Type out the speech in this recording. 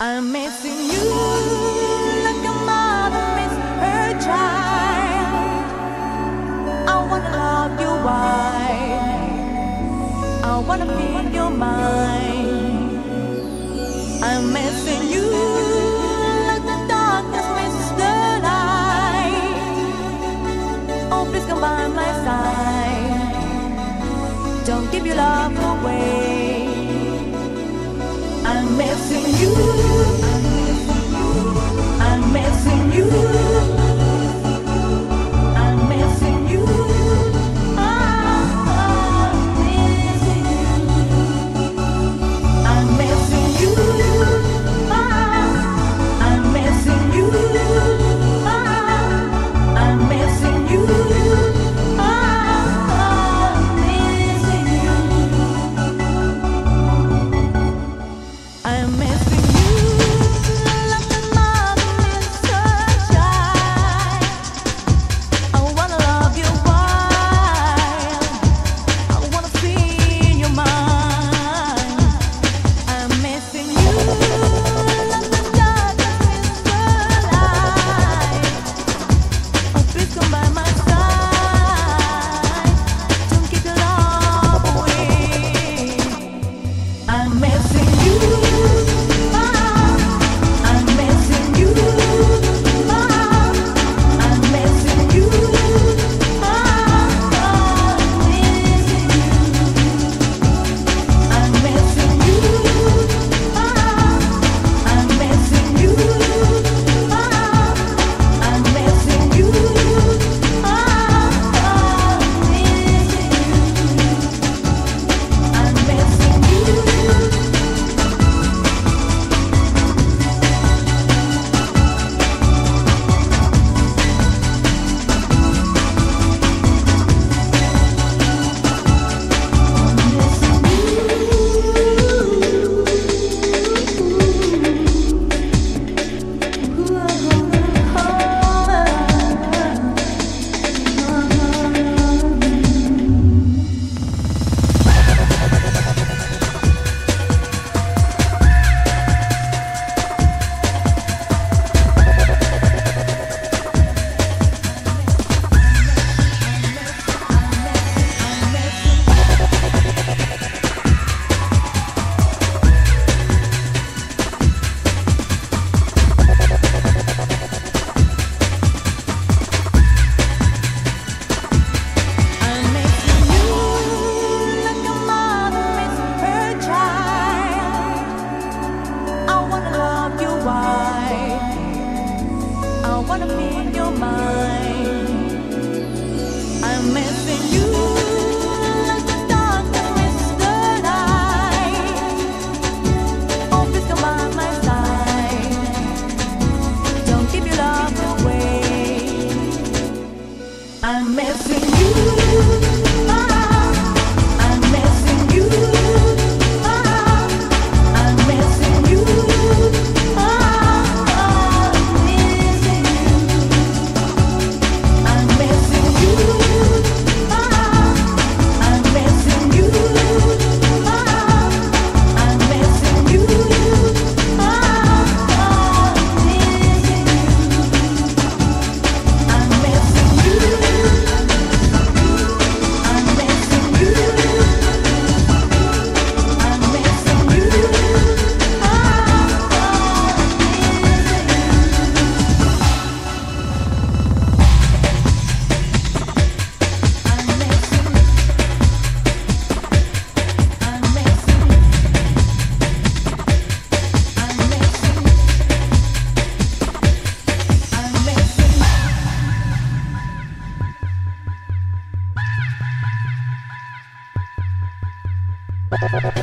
I'm missing you like a mother misses her child. I wanna love you wide. I wanna be your mind. I'm missing you like the darkness misses the light. Oh, please come by my side. Don't give your love away mess in you. Thank.